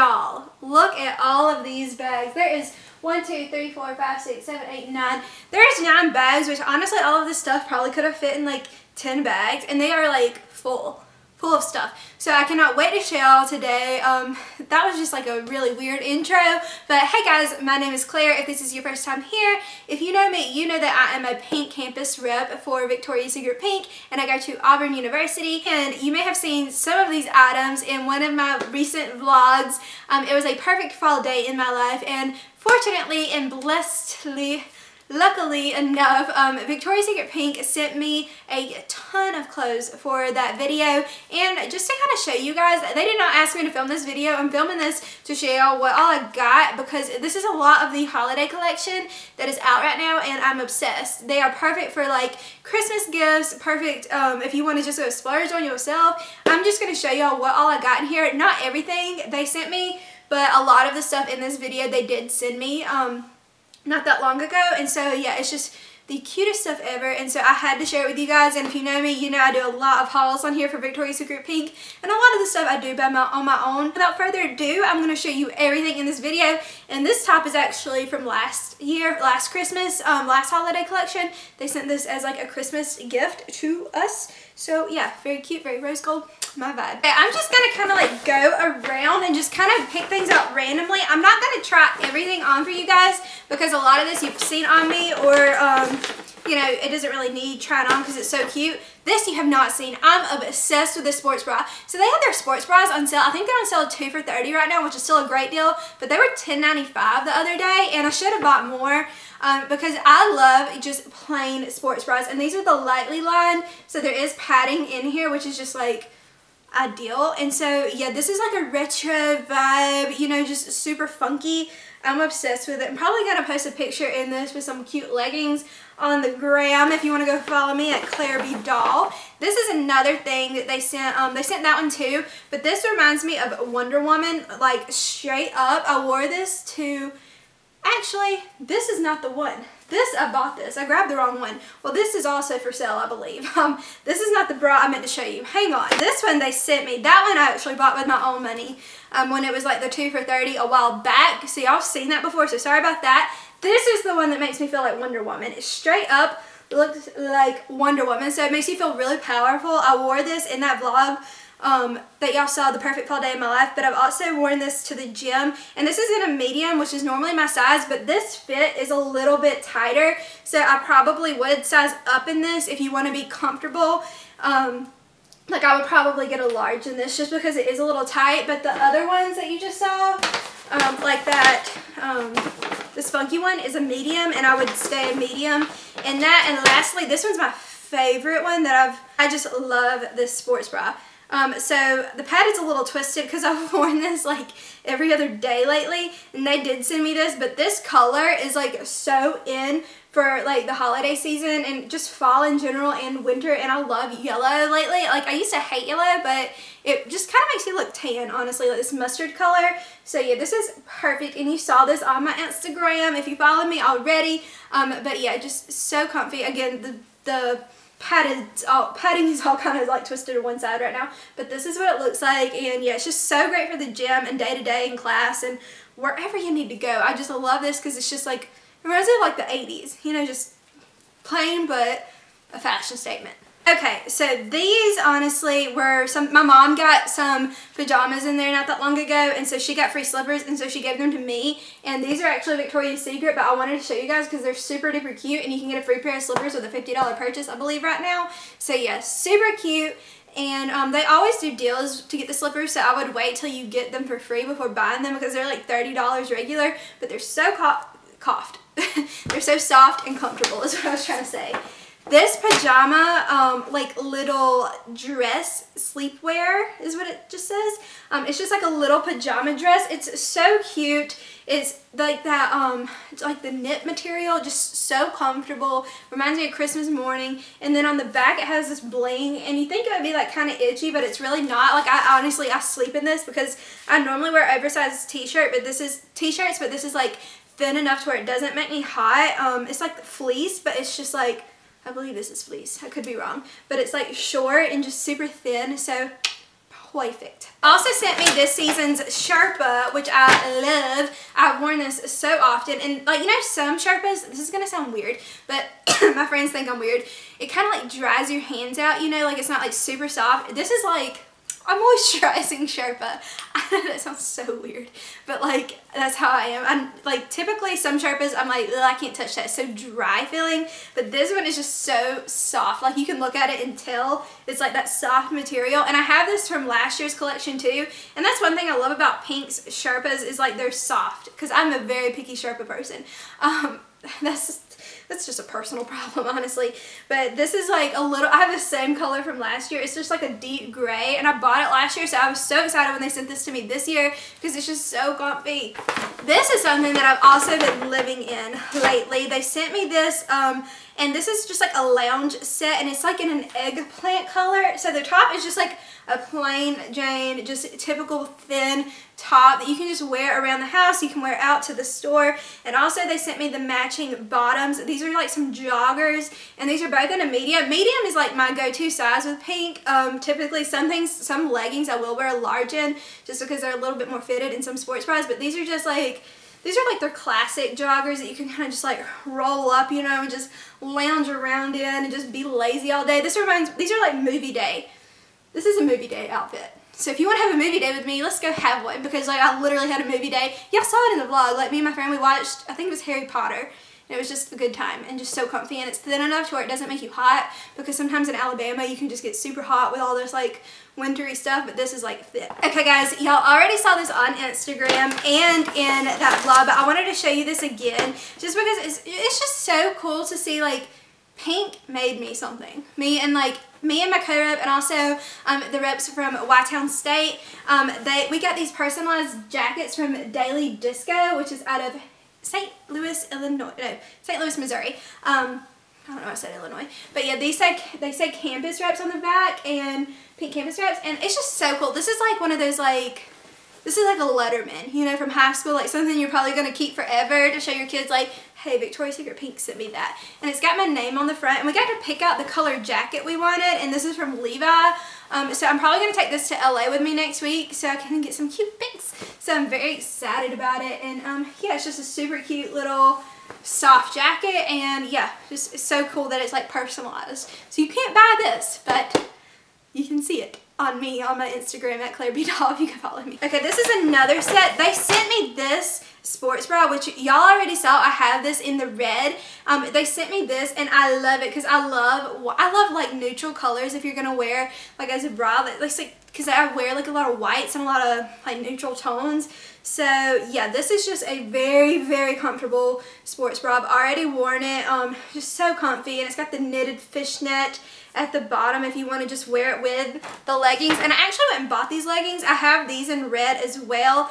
Y'all, look at all of these bags. There is one, two, three, four, five, six, seven, eight, nine. There's nine bags, which honestly all of this stuff probably could have fit in like 10 bags and they are like full full of stuff. So I cannot wait to show y'all today. Um, that was just like a really weird intro. But hey guys, my name is Claire. If this is your first time here, if you know me, you know that I am a pink campus rep for Victoria's Secret Pink and I go to Auburn University. And you may have seen some of these items in one of my recent vlogs. Um, it was a perfect fall day in my life and fortunately and blessedly Luckily enough, um, Victoria's Secret Pink sent me a ton of clothes for that video. And just to kind of show you guys, they did not ask me to film this video. I'm filming this to show y'all what all I got because this is a lot of the holiday collection that is out right now and I'm obsessed. They are perfect for like Christmas gifts, perfect um, if you want to just go splurge on yourself. I'm just going to show y'all what all I got in here. Not everything they sent me, but a lot of the stuff in this video they did send me. Um, not that long ago and so yeah it's just the cutest stuff ever and so I had to share it with you guys and if you know me you know I do a lot of hauls on here for Victoria's Secret Pink and a lot of the stuff I do by my, on my own. Without further ado I'm going to show you everything in this video and this top is actually from last year, last Christmas, um, last holiday collection. They sent this as like a Christmas gift to us so yeah very cute, very rose gold my vibe. Okay, I'm just gonna kind of like go around and just kind of pick things out randomly. I'm not gonna try everything on for you guys because a lot of this you've seen on me or um, you know, it doesn't really need trying on because it's so cute. This you have not seen. I'm obsessed with this sports bra. So they have their sports bras on sale. I think they're on sale 2 for 30 right now, which is still a great deal. But they were $10.95 the other day, and I should have bought more um, because I love just plain sports bras. And these are the lightly line, so there is padding in here, which is just like ideal. And so, yeah, this is like a retro vibe, you know, just super funky. I'm obsessed with it. I'm probably going to post a picture in this with some cute leggings on the gram if you want to go follow me at Claire B. Dawe. This is another thing that they sent. Um, they sent that one too, but this reminds me of Wonder Woman, like straight up. I wore this to, actually, this is not the one. This, I bought this. I grabbed the wrong one. Well, this is also for sale, I believe. Um, this is not the bra I meant to show you. Hang on. This one they sent me. That one I actually bought with my own money um, when it was like the 2 for 30 a while back. So y'all seen that before, so sorry about that. This is the one that makes me feel like Wonder Woman. It's straight up looks like Wonder Woman, so it makes you feel really powerful. I wore this in that vlog um, that y'all saw the perfect fall day of my life but I've also worn this to the gym and this is in a medium which is normally my size but this fit is a little bit tighter so I probably would size up in this if you want to be comfortable. Um, like I would probably get a large in this just because it is a little tight but the other ones that you just saw um, like that um, this funky one is a medium and I would stay a medium in that and lastly this one's my favorite one that I've I just love this sports bra um, so the pad is a little twisted because I've worn this like every other day lately and they did send me this but this color is like so in for like the holiday season and just fall in general and winter and I love yellow lately. Like I used to hate yellow but it just kind of makes you look tan honestly like this mustard color. So yeah this is perfect and you saw this on my Instagram if you follow me already. Um, but yeah just so comfy. Again the, the padded all padding is all kind of like twisted to one side right now but this is what it looks like and yeah it's just so great for the gym and day to day in class and wherever you need to go. I just love this because it's just like it reminds me of like the 80s you know just plain but a fashion statement Okay, so these honestly were some, my mom got some pajamas in there not that long ago, and so she got free slippers, and so she gave them to me, and these are actually Victoria's Secret, but I wanted to show you guys because they're super duper cute, and you can get a free pair of slippers with a $50 purchase, I believe, right now. So yeah, super cute, and um, they always do deals to get the slippers, so I would wait till you get them for free before buying them because they're like $30 regular, but they're so co coughed. they're so soft and comfortable is what I was trying to say. This pajama, um, like little dress sleepwear is what it just says. Um, it's just like a little pajama dress. It's so cute. It's like that, um, it's like the knit material, just so comfortable. Reminds me of Christmas morning. And then on the back it has this bling and you think it would be like kind of itchy, but it's really not. Like I honestly, I sleep in this because I normally wear oversized t-shirt, but this is t-shirts, but this is like thin enough to where it doesn't make me hot. Um, it's like fleece, but it's just like I believe this is fleece. I could be wrong. But it's like short and just super thin. So perfect. Also sent me this season's Sherpa, which I love. I've worn this so often. And like, you know, some Sherpas, this is going to sound weird, but my friends think I'm weird. It kind of like dries your hands out, you know, like it's not like super soft. This is like I'm moisturizing Sherpa. That sounds so weird, but like that's how I am. I'm like typically some Sherpas I'm like I can't touch that. It's so dry feeling, but this one is just so soft. Like you can look at it and tell it's like that soft material. And I have this from last year's collection too. And that's one thing I love about Pink's Sherpas is like they're soft because I'm a very picky Sherpa person. Um, that's just, that's just a personal problem, honestly. But this is like a little, I have the same color from last year. It's just like a deep gray and I bought it last year. So I was so excited when they sent this to me this year because it's just so comfy. This is something that I've also been living in lately. They sent me this um, and this is just like a lounge set and it's like in an eggplant color. So the top is just like a plain Jane, just typical thin top that you can just wear around the house. You can wear out to the store. And also they sent me the matching bottoms. These are like some joggers and these are both in a medium. Medium is like my go-to size with pink. Um, typically some things, some leggings I will wear a large in just because they're a little bit more fitted in some sports bras. But these are just like these are like their classic joggers that you can kind of just like roll up, you know, and just lounge around in and just be lazy all day. This reminds, these are like movie day. This is a movie day outfit. So if you want to have a movie day with me, let's go have one because like I literally had a movie day. Y'all saw it in the vlog. Like me and my family watched, I think it was Harry Potter. And it was just a good time and just so comfy and it's thin enough to where it doesn't make you hot because sometimes in Alabama you can just get super hot with all this like wintry stuff but this is like thick. Okay guys, y'all already saw this on Instagram and in that vlog but I wanted to show you this again just because it's, it's just so cool to see like Pink made me something. Me and like me and my co-rep and also um, the reps from Y-Town State, um, they we got these personalized jackets from Daily Disco, which is out of St. Louis, Illinois, no, St. Louis, Missouri. Um, I don't know I said Illinois. But yeah, these say, they say campus reps on the back and pink campus reps. And it's just so cool. This is like one of those like, this is like a Letterman, you know, from high school. Like something you're probably going to keep forever to show your kids like, hey, Victoria's Secret Pink sent me that. And it's got my name on the front. And we got to pick out the color jacket we wanted. And this is from Levi. Um, so I'm probably going to take this to LA with me next week so I can get some cute pics. So I'm very excited about it. And um, yeah, it's just a super cute little soft jacket. And yeah, just so cool that it's like personalized. So you can't buy this, but you can see it on me on my Instagram at Claire B. You can follow me. Okay, this is another set. They sent me this sports bra, which y'all already saw. I have this in the red. Um, they sent me this and I love it because I love, I love like neutral colors if you're to wear like as a bra. That looks like, because I wear like a lot of whites and a lot of like neutral tones. So yeah, this is just a very, very comfortable sports bra. I've already worn it. Um, just so comfy and it's got the knitted fishnet at the bottom if you want to just wear it with the leggings. And I actually went and bought these leggings. I have these in red as well.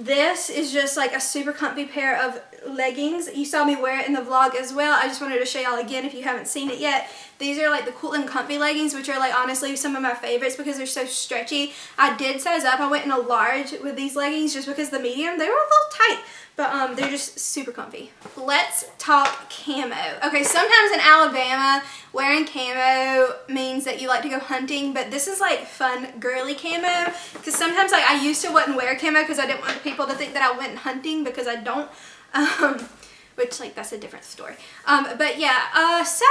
This is just like a super comfy pair of leggings. You saw me wear it in the vlog as well. I just wanted to show y'all again if you haven't seen it yet. These are like the Cool and Comfy leggings, which are like honestly some of my favorites because they're so stretchy. I did size up. I went in a large with these leggings just because the medium, they were a little tight. But um, they're just super comfy. Let's talk camo. Okay, sometimes in Alabama, wearing camo means that you like to go hunting, but this is like fun girly camo. Because sometimes like I used to wouldn't wear camo because I didn't want people to think that I went hunting because I don't. Um, which like that's a different story. Um, but yeah, uh, so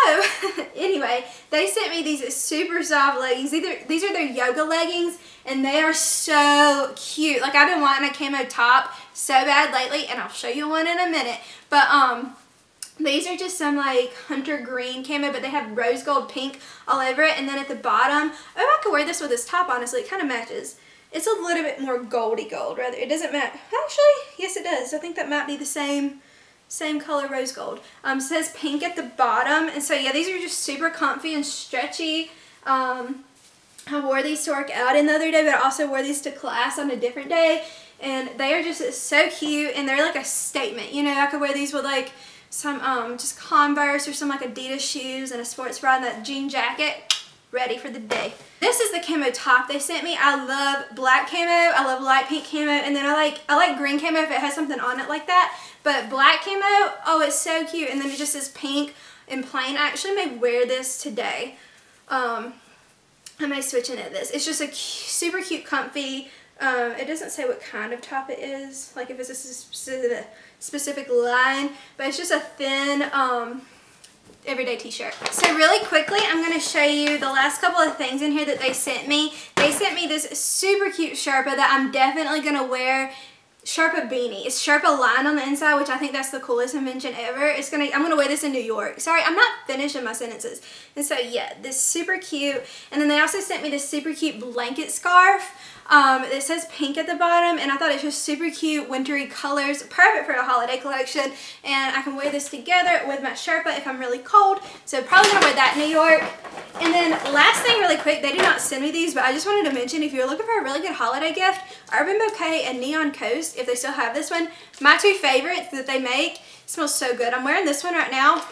anyway, they sent me these super soft leggings. These are, these are their yoga leggings and they are so cute. Like I've been wanting a camo top so bad lately and I'll show you one in a minute. But um, these are just some like hunter green camo, but they have rose gold pink all over it. And then at the bottom, oh, I could wear this with this top, honestly. It kind of matches. It's a little bit more goldy gold, rather. It doesn't match. Actually, yes, it does. I think that might be the same same color rose gold. Um, says pink at the bottom. And so yeah, these are just super comfy and stretchy. Um, I wore these to work out in the other day, but I also wore these to class on a different day. And they are just so cute and they're like a statement. You know, I could wear these with like some um, just Converse or some like Adidas shoes and a sports bra and that jean jacket. Ready for the day. This is the camo top they sent me. I love black camo. I love light pink camo. And then I like I like green camo if it has something on it like that. But black camo, oh, it's so cute. And then it just says pink and plain. I actually may wear this today. Um, I may switch into this. It's just a super cute, comfy, um, it doesn't say what kind of top it is, like if it's a specific, specific line, but it's just a thin, um, everyday t-shirt. So really quickly, I'm going to show you the last couple of things in here that they sent me. They sent me this super cute Sherpa that I'm definitely going to wear Sherpa beanie. It's Sherpa line on the inside, which I think that's the coolest invention ever. It's gonna, I'm gonna wear this in New York. Sorry, I'm not finishing my sentences. And so yeah, this super cute. And then they also sent me this super cute blanket scarf. Um, it says pink at the bottom and I thought it's just super cute, wintry colors, perfect for a holiday collection. And I can wear this together with my Sherpa if I'm really cold. So probably gonna wear that in New York. And then last thing really quick, they did not send me these, but I just wanted to mention if you're looking for a really good holiday gift, Urban Bouquet and Neon Coast, if they still have this one, my two favorites that they make, smells so good. I'm wearing this one right now,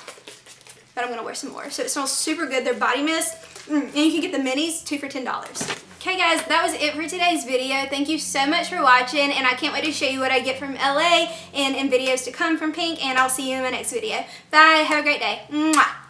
but I'm gonna wear some more. So it smells super good. They're body mist, mm, and you can get the minis, two for $10. Okay guys, that was it for today's video. Thank you so much for watching and I can't wait to show you what I get from LA and in videos to come from Pink and I'll see you in my next video. Bye, have a great day. Mwah.